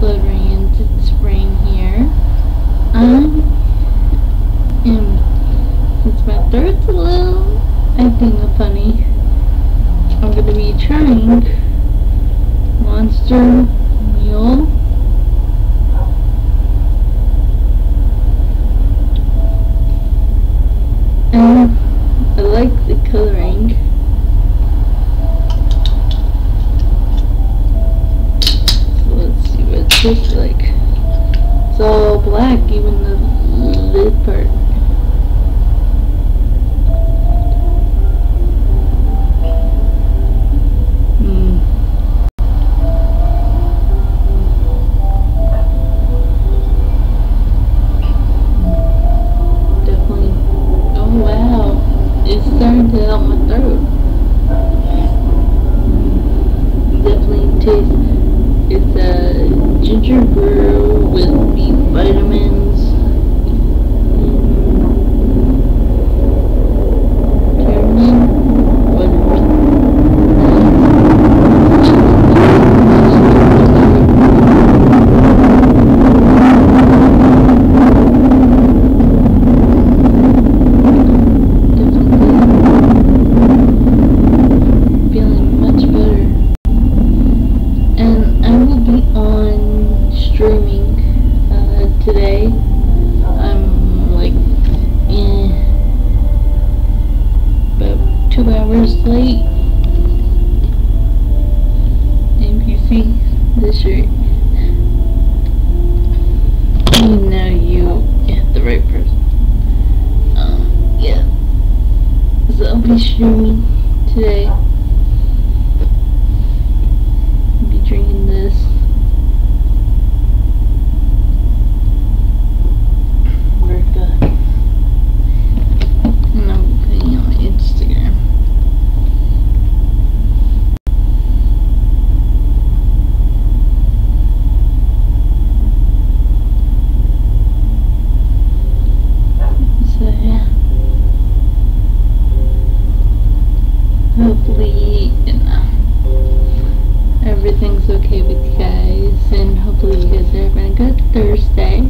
fluttering into spring here. Um, I am, since my a little acting funny, I'm going to be trying Monster Mule. And I like the coloring. So let's see what it looks like. It's all black, even the lid part. Ginger brew with B vitamins. Hours late. And you see this shirt, you know you hit the right person. Um, yeah. So I'll be streaming today. Be drinking this. Vodka. And I'm putting it on my Instagram. So yeah. Hopefully, you know, everything's okay with you guys, and hopefully you guys are having a good Thursday,